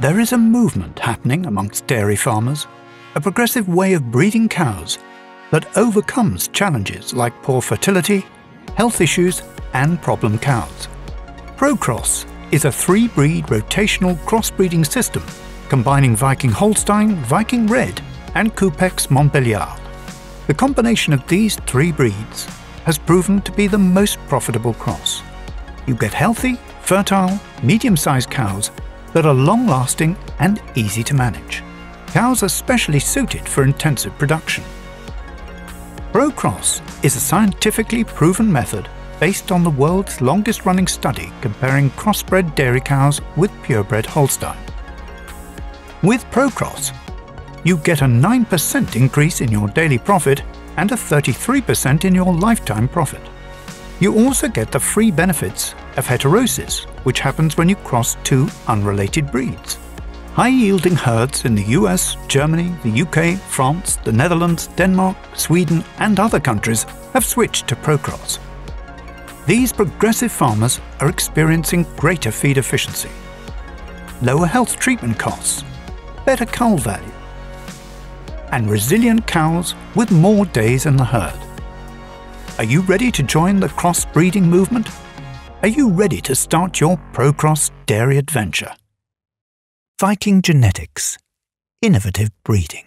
There is a movement happening amongst dairy farmers, a progressive way of breeding cows that overcomes challenges like poor fertility, health issues and problem cows. Procross is a three-breed rotational crossbreeding system combining Viking Holstein, Viking Red and Coopex Montbéliarde. The combination of these three breeds has proven to be the most profitable cross. You get healthy, fertile, medium-sized cows that are long-lasting and easy to manage. Cows are specially suited for intensive production. Procross is a scientifically proven method based on the world's longest running study comparing crossbred dairy cows with purebred Holstein. With Procross, you get a 9% increase in your daily profit and a 33% in your lifetime profit. You also get the free benefits of heterosis, which happens when you cross two unrelated breeds. High-yielding herds in the US, Germany, the UK, France, the Netherlands, Denmark, Sweden and other countries have switched to Procross. These progressive farmers are experiencing greater feed efficiency, lower health treatment costs, better cull value, and resilient cows with more days in the herd. Are you ready to join the cross-breeding movement? Are you ready to start your Procross dairy adventure? Viking Genetics. Innovative breeding.